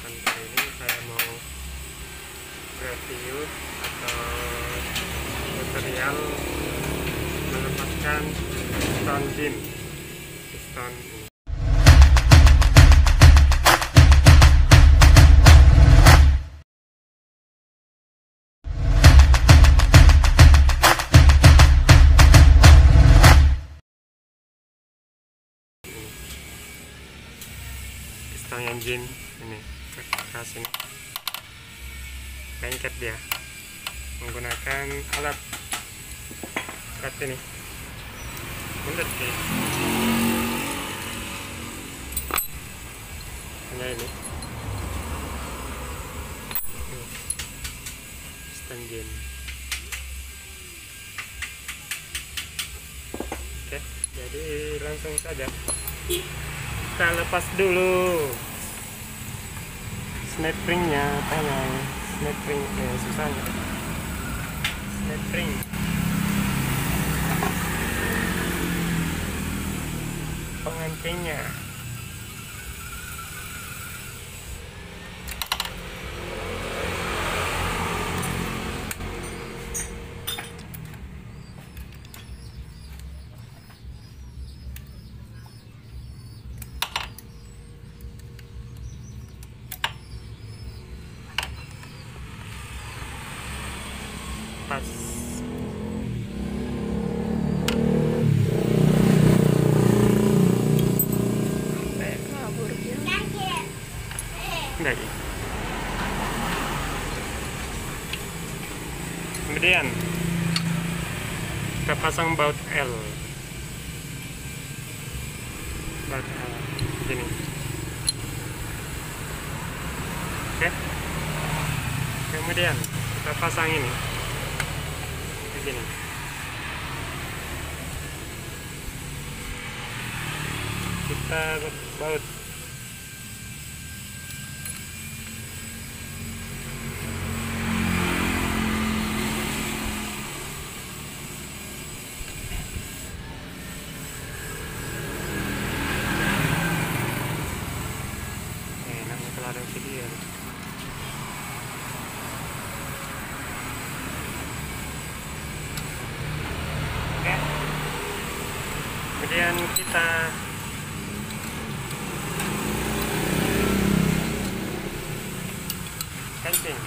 kesempatan kali ini saya mau review atau tutorial melepaskan piston gym piston piston engine ini keras ini lengket dia. Menggunakan alat alat ini. Mundur sih hanya ini. Ini. engine oke jadi langsung saja. Kita lepas dulu snap ringnya tanya snap ring eh, susah nggak? Snap ring. Pengantinnya kemudian kita pasang baut L. Baut L gini oke. Kemudian kita pasang ini. Begini. Kita baut enaknya kalau ada video nih. Oke. Kemudian kita kencing.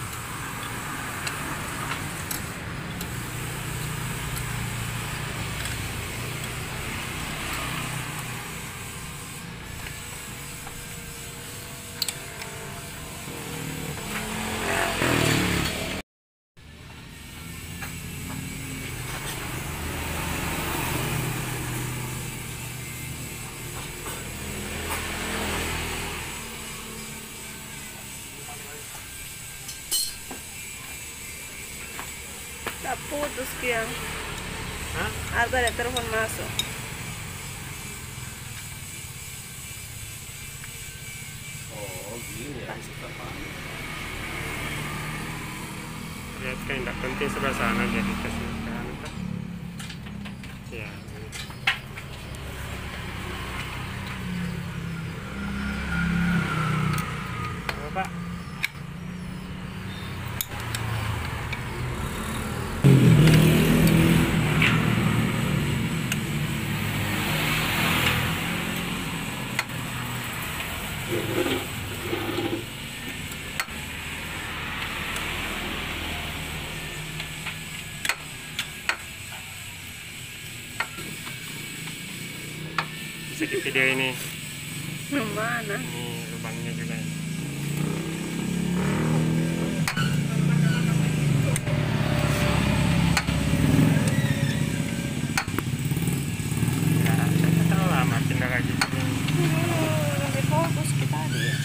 Putus dia. Hah? Ada ada telepon masuk. Oh gini ya Lihat kan tidak penting sebelah sana jadi kasih kan. Ya. Apa, Pak? Bisa di video ini. Mana? Ini lubangnya juga ini. Ya, kita dia.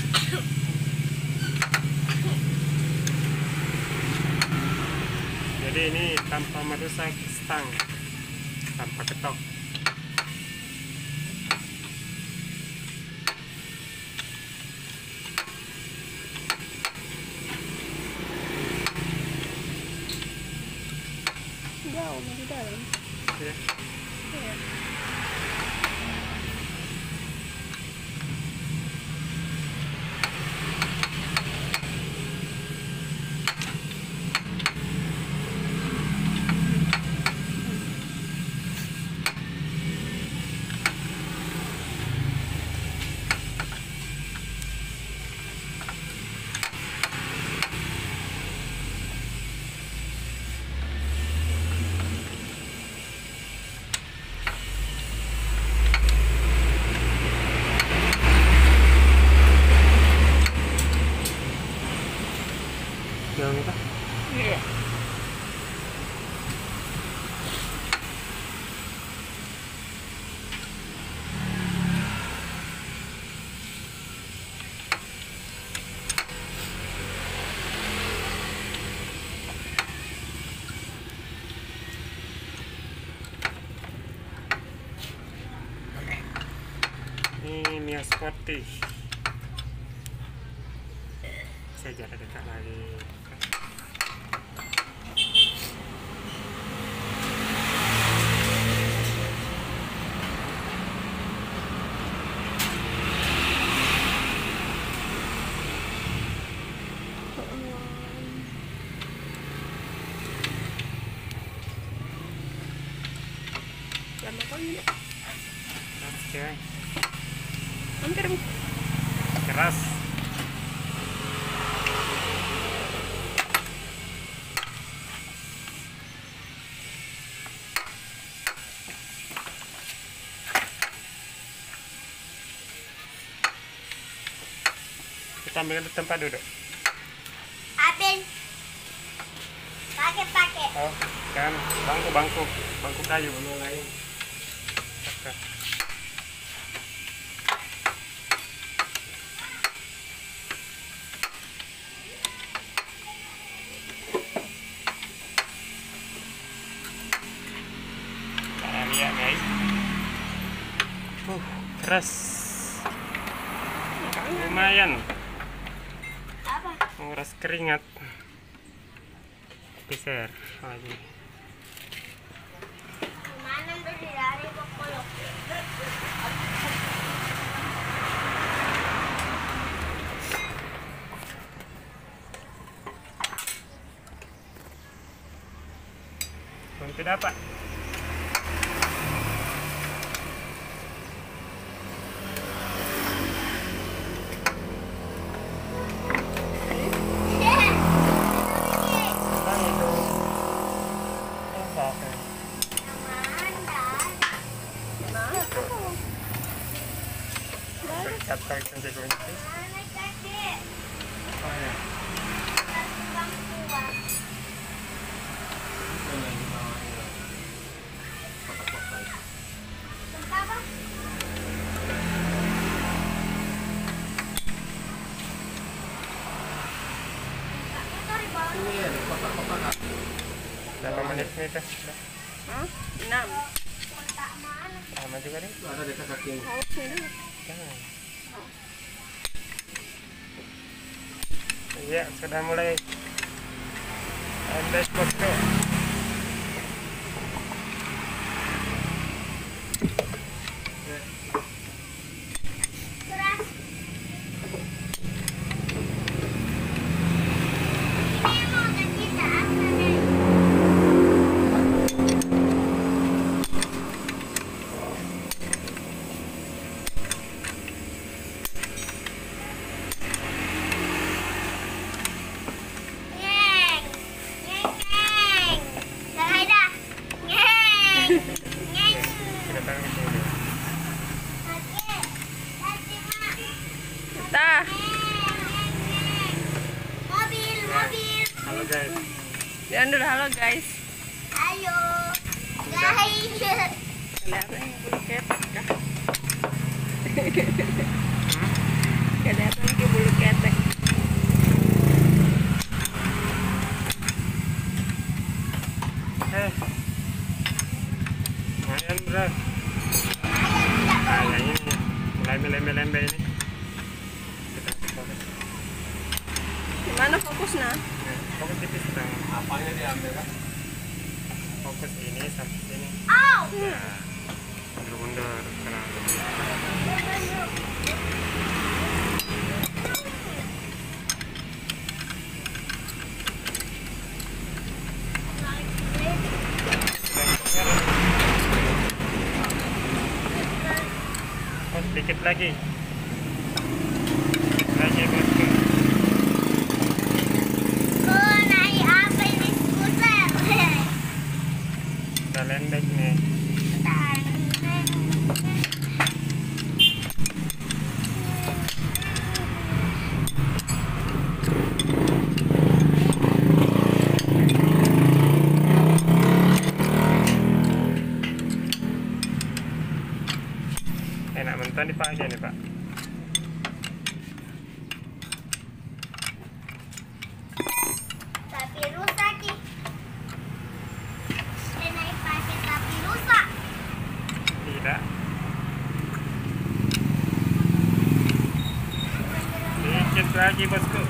Jadi ini tanpa merusak stang, tanpa ketok. dalam itu yeah. ini mie sporty. Saya jarak dekat lagi. Oke, Hampir. Keras. Kita ambil tempat duduk. Apin. Pakai pakai. oh kan. Bangku bangku bangku kayu. Lain Oke. Nah, lihat guys uh, keras lumayan. Apa? menguras keringat. Geser lagi. Tidak pak Kan itu Apa kan? Mana tuh? Oh Ini ya, di kotak-kotak. Berapa menit nih teh? Enam. Lama juga deh Itu ada dekat kaki. Ini. Jangan. Iya, sudah mulai Anda foto. Guys. Jangan dulu halo guys. Ayo. Guys. Kelihatan bulu ketek kah? Kelihatan ke bulu ketek. Eh. Lumayan bro. Nah, yang ini nih. mulai melembe-lembe ini. Kita fokus. Gimana fokusnya? Nah, fokus tipis dong. Diambil kan? Fokus ini sampai sini. Ya. Mundur-mundur. Sekarang. Sedikit lagi. Lagi dipakai nih pak. Tapi rusak nih. Saya naik pakai tapi rusak. Tidak. lagi bosku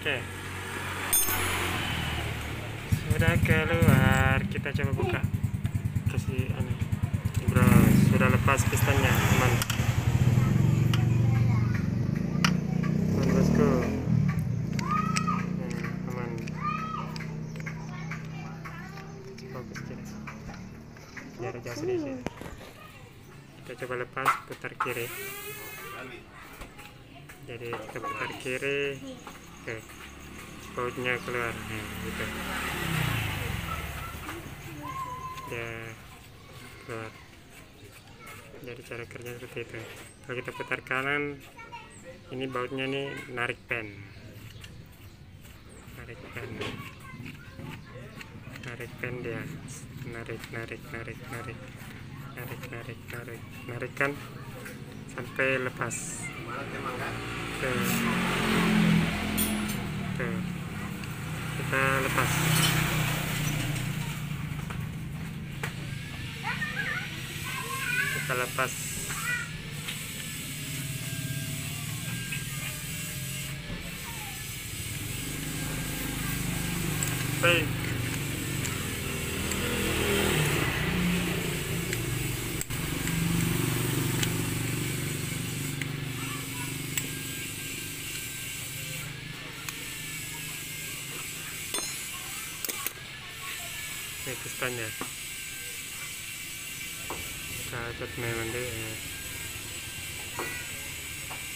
Oke. Sudah keluar, kita coba buka. Kasih anu. Bro, sudah lepas pistonnya, aman. Bosku. Hmm, jauh. Kita coba lepas, putar kiri. Jadi kita putar kiri. Oke. Bautnya keluar. Nah, gitu. Ya keluar. Jadi cara kerja seperti itu. Kalau kita putar kanan, ini bautnya nih narik pen. Narik pen. Narik pen dia. Narik, narik, narik, narik. Narik, narik, narik. Narik kan sampai lepas. Tuh. Tuh. Kita lepas. Lepas. Baik. Ini pistonnya. Cacat memang deh.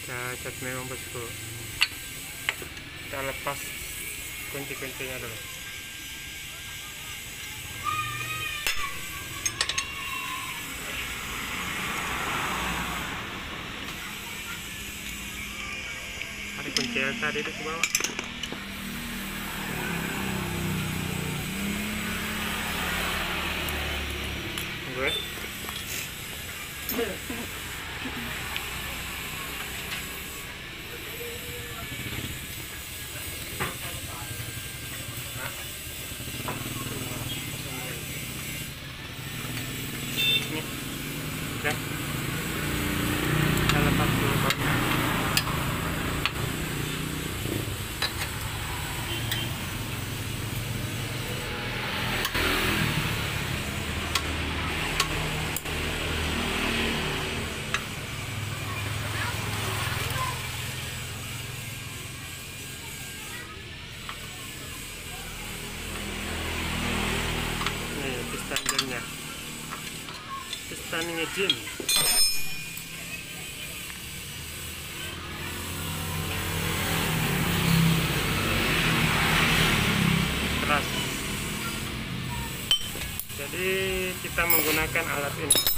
Cacat memang bosku. Kita lepas kunci-kuncinya dulu. Ada kunci tadi di bawah. Gue. Yeah. Ngejim. Keras. Jadi kita menggunakan alat ini.